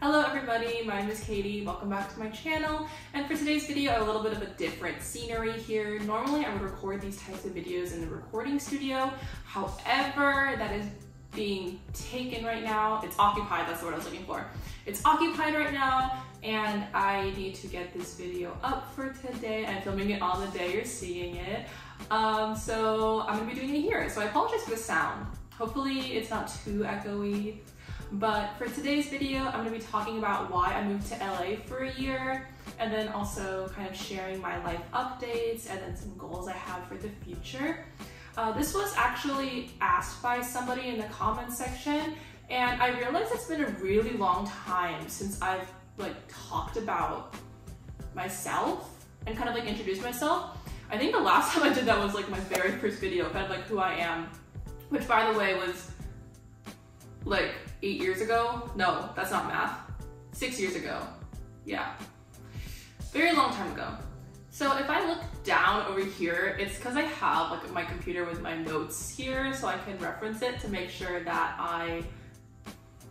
Hello everybody, my name is Katie. Welcome back to my channel. And for today's video, a little bit of a different scenery here. Normally I would record these types of videos in the recording studio. However, that is being taken right now. It's occupied, that's the word I was looking for. It's occupied right now and I need to get this video up for today. I'm filming it on the day you're seeing it. Um, so I'm gonna be doing it here. So I apologize for the sound. Hopefully it's not too echoey. But for today's video, I'm gonna be talking about why I moved to LA for a year and then also kind of sharing my life updates and then some goals I have for the future. Uh, this was actually asked by somebody in the comments section and I realized it's been a really long time since I've like talked about myself and kind of like introduced myself. I think the last time I did that was like my very first video, kind of like who I am, which by the way was like eight years ago. No, that's not math. Six years ago. Yeah. Very long time ago. So if I look down over here, it's because I have like my computer with my notes here so I can reference it to make sure that I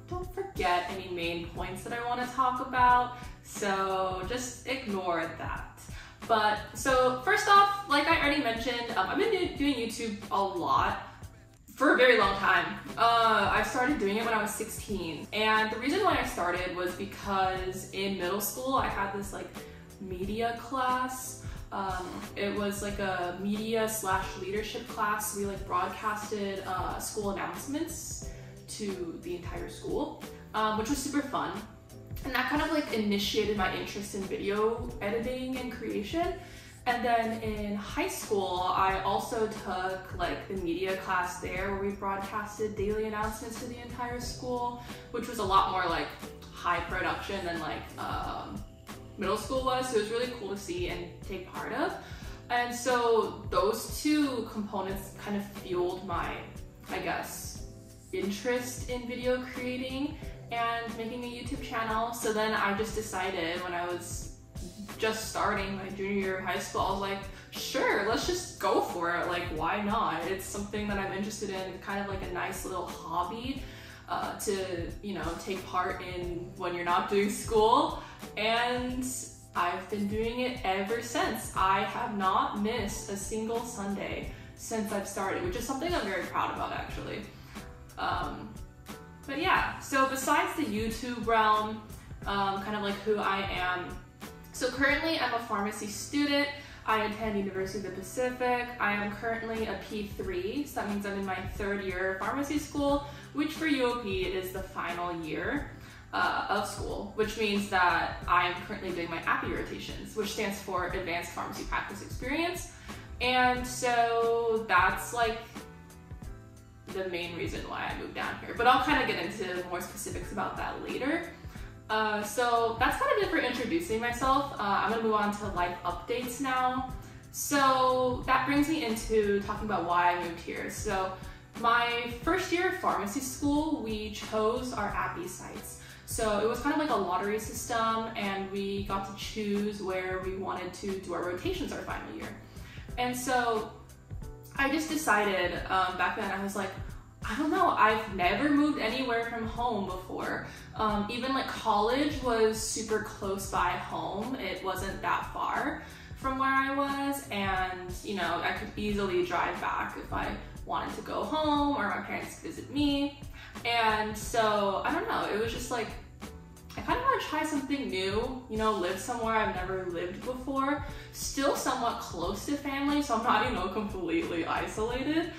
don't forget any main points that I want to talk about. So just ignore that. But so first off, like I already mentioned, um, I've been doing YouTube a lot for a very long time. Uh, I started doing it when I was 16. And the reason why I started was because in middle school, I had this like media class. Um, it was like a media slash leadership class. We like broadcasted uh, school announcements to the entire school, um, which was super fun. And that kind of like initiated my interest in video editing and creation. And then in high school, I also took like the media class there where we broadcasted daily announcements to the entire school, which was a lot more like high production than like um, middle school was. So it was really cool to see and take part of. And so those two components kind of fueled my, I guess, interest in video creating and making a YouTube channel. So then I just decided when I was just starting my junior year of high school, I was like, sure, let's just go for it. Like, why not? It's something that I'm interested in. Kind of like a nice little hobby uh, to, you know, take part in when you're not doing school. And I've been doing it ever since. I have not missed a single Sunday since I've started, which is something I'm very proud about actually. Um, but yeah, so besides the YouTube realm, um, kind of like who I am so currently I'm a pharmacy student. I attend University of the Pacific. I am currently a P3, so that means I'm in my third year of pharmacy school, which for UOP is the final year uh, of school, which means that I'm currently doing my APPE rotations, which stands for Advanced Pharmacy Practice Experience. And so that's like the main reason why I moved down here. But I'll kind of get into more specifics about that later. Uh, so that's kind of it for introducing myself. Uh, I'm gonna move on to life updates now. So that brings me into talking about why I moved here. So my first year of pharmacy school, we chose our APPE sites. So it was kind of like a lottery system and we got to choose where we wanted to do our rotations our final year. And so I just decided um, back then, I was like, I don't know, I've never moved anywhere from home before. Um, even like college was super close by home. It wasn't that far from where I was and you know, I could easily drive back if I wanted to go home or my parents visit me. And so, I don't know, it was just like, I kind of want to try something new, you know, live somewhere I've never lived before. Still somewhat close to family, so I'm not, you know, completely isolated.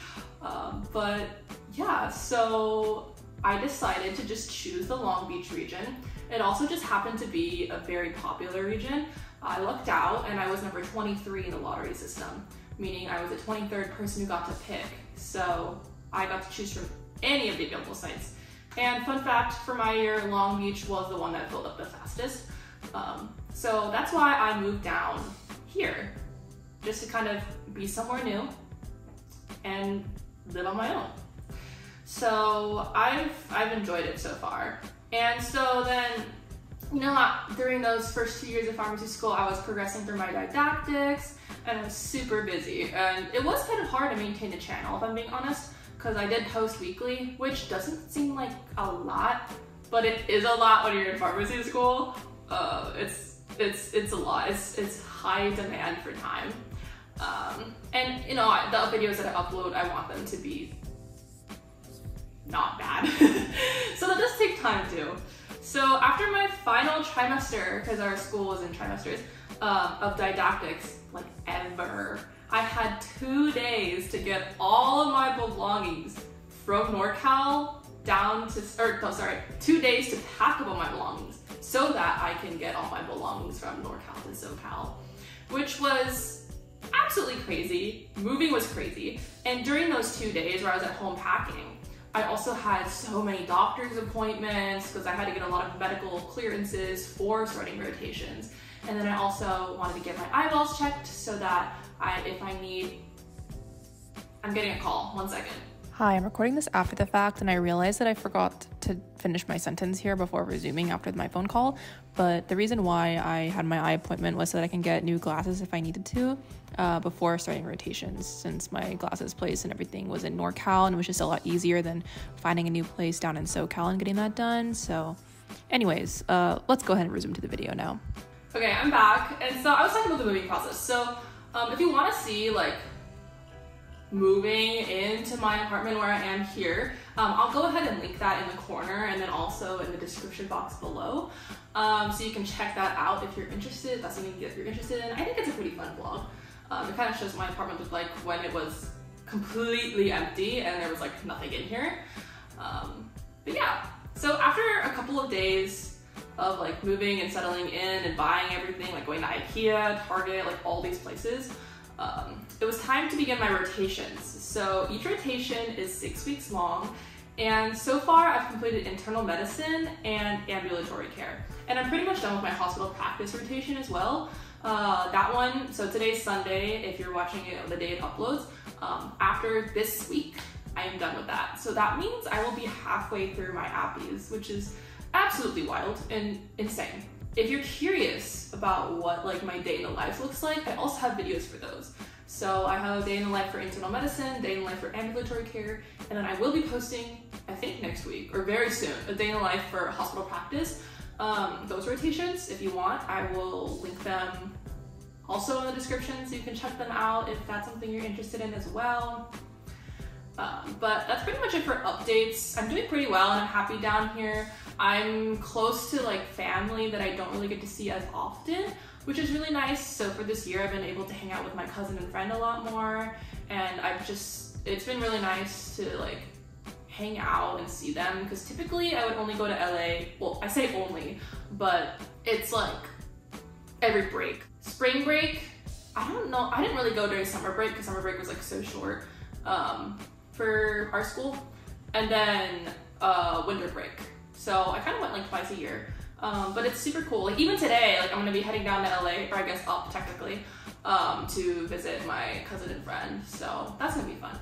Um, but yeah, so I decided to just choose the Long Beach region. It also just happened to be a very popular region. I looked out and I was number 23 in the lottery system, meaning I was the 23rd person who got to pick. So I got to choose from any of the available sites. And fun fact, for my year, Long Beach was the one that filled up the fastest. Um, so that's why I moved down here, just to kind of be somewhere new and live on my own. So I've, I've enjoyed it so far. And so then, you know, during those first two years of pharmacy school, I was progressing through my didactics and I was super busy. And it was kind of hard to maintain the channel, if I'm being honest. because I did post weekly, which doesn't seem like a lot, but it is a lot when you're in pharmacy school. Uh, it's it's it's a lot. It's it's high demand for time. Um, and you know, the videos that I upload, I want them to be not bad. so that does take time too. So after my final trimester, because our school is in trimesters, um, of didactics, like ever, I had two days to get all of my belongings from NorCal down to, or no, sorry, two days to pack up all my belongings so that I can get all my belongings from NorCal to SoCal, which was absolutely crazy. Moving was crazy. And during those two days where I was at home packing, I also had so many doctor's appointments because I had to get a lot of medical clearances for starting rotations. And then I also wanted to get my eyeballs checked so that I, if I need, I'm getting a call. One second. Hi, I'm recording this after the fact, and I realized that I forgot to finish my sentence here before resuming after my phone call. But the reason why I had my eye appointment was so that I can get new glasses if I needed to uh, before starting rotations, since my glasses place and everything was in NorCal, and it was just a lot easier than finding a new place down in SoCal and getting that done. So, anyways, uh, let's go ahead and resume to the video now. Okay, I'm back, and so I was talking about the moving process. So, um, if you want to see like moving into my apartment where I am here. Um, I'll go ahead and link that in the corner and then also in the description box below. Um, so you can check that out if you're interested, if that's something that you're interested in. I think it's a pretty fun vlog. Um, it kind of shows my apartment looked like when it was completely empty and there was like nothing in here. Um, but yeah, so after a couple of days of like moving and settling in and buying everything, like going to Ikea, Target, like all these places, um, it was time to begin my rotations. So each rotation is six weeks long, and so far I've completed internal medicine and ambulatory care. And I'm pretty much done with my hospital practice rotation as well. Uh, that one, so today's Sunday, if you're watching it on the day it uploads, um, after this week, I am done with that. So that means I will be halfway through my APPEs, which is absolutely wild and insane. If you're curious about what like my day in the life looks like, I also have videos for those. So I have a day in the life for internal medicine, day in the life for ambulatory care, and then I will be posting, I think next week or very soon, a day in the life for hospital practice. Um, those rotations, if you want, I will link them also in the description so you can check them out if that's something you're interested in as well. Um, but that's pretty much it for updates. I'm doing pretty well and I'm happy down here. I'm close to like family that I don't really get to see as often, which is really nice. So for this year, I've been able to hang out with my cousin and friend a lot more. And I've just, it's been really nice to like hang out and see them because typically I would only go to LA. Well, I say only, but it's like every break. Spring break, I don't know. I didn't really go during summer break because summer break was like so short um, for our school. And then uh, winter break. So I kind of went like twice a year. Um, but it's super cool. Like even today, like I'm gonna be heading down to LA, or I guess up technically, um, to visit my cousin and friend. So that's gonna be fun.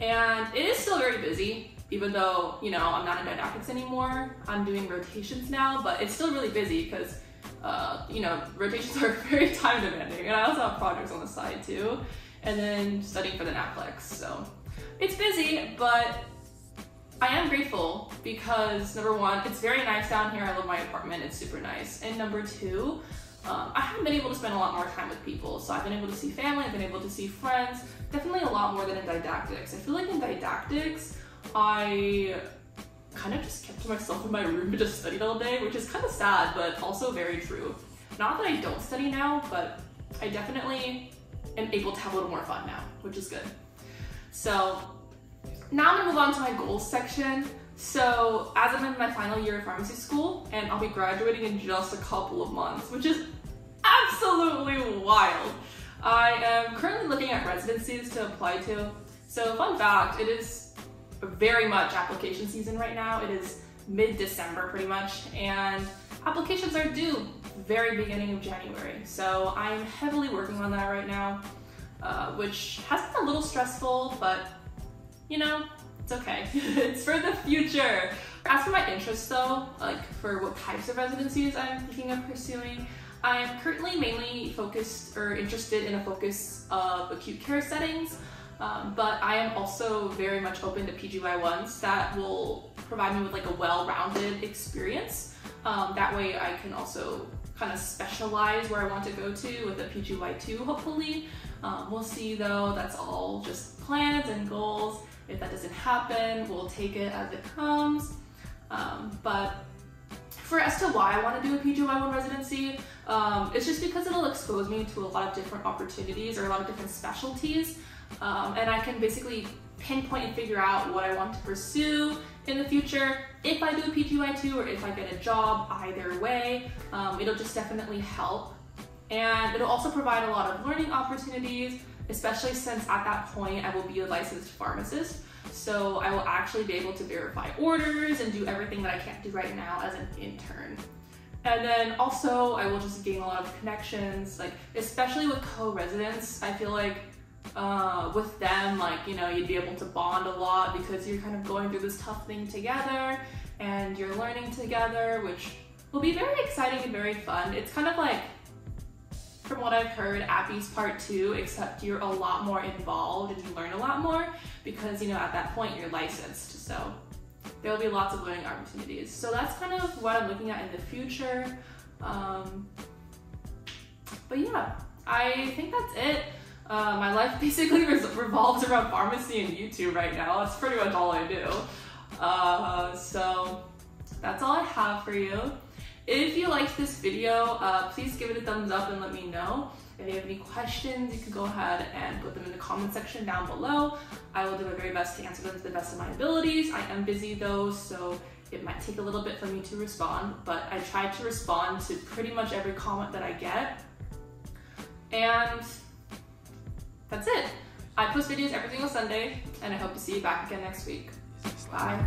And it is still very busy, even though you know I'm not in didactics anymore. I'm doing rotations now, but it's still really busy because uh, you know rotations are very time demanding, and I also have projects on the side too, and then studying for the NAPLEX. So it's busy, but I am grateful because number one, it's very nice down here. I love my apartment, it's super nice. And number two, um, I haven't been able to spend a lot more time with people. So I've been able to see family, I've been able to see friends, definitely a lot more than in didactics. I feel like in didactics, I kind of just kept to myself in my room and just studied all day, which is kind of sad, but also very true. Not that I don't study now, but I definitely am able to have a little more fun now, which is good. So now I'm gonna move on to my goals section. So as I'm in my final year of pharmacy school, and I'll be graduating in just a couple of months, which is absolutely wild. I am currently looking at residencies to apply to. So fun fact, it is very much application season right now. It is mid-December pretty much, and applications are due very beginning of January. So I'm heavily working on that right now, uh, which has been a little stressful, but you know, it's okay. it's for the future. As for my interests though, like for what types of residencies I'm thinking of pursuing, I am currently mainly focused or interested in a focus of acute care settings. Um, but I am also very much open to PGY1s that will provide me with like a well-rounded experience. Um, that way I can also kind of specialize where I want to go to with a PGY2 hopefully. Um, we'll see though, that's all just plans and goals. If that doesn't happen, we'll take it as it comes. Um, but for as to why I want to do a PGY1 residency, um, it's just because it'll expose me to a lot of different opportunities or a lot of different specialties. Um, and I can basically pinpoint and figure out what I want to pursue in the future. If I do a PGY2 or if I get a job, either way, um, it'll just definitely help. And it'll also provide a lot of learning opportunities, especially since at that point I will be a licensed pharmacist. So I will actually be able to verify orders and do everything that I can't do right now as an intern. And then also I will just gain a lot of connections, like especially with co-residents, I feel like uh, with them, like, you know, you'd be able to bond a lot because you're kind of going through this tough thing together and you're learning together, which will be very exciting and very fun. It's kind of like from what I've heard, APPEs part two, except you're a lot more involved and you learn a lot more because, you know, at that point you're licensed. So there will be lots of learning opportunities. So that's kind of what I'm looking at in the future. Um, but yeah, I think that's it. Uh, my life basically revolves around pharmacy and YouTube right now. That's pretty much all I do. Uh, so that's all I have for you. If you liked this video, uh, please give it a thumbs up and let me know. If you have any questions, you can go ahead and put them in the comment section down below. I will do my very best to answer them to the best of my abilities. I am busy though, so it might take a little bit for me to respond, but I try to respond to pretty much every comment that I get. And that's it. I post videos every single Sunday, and I hope to see you back again next week. Bye.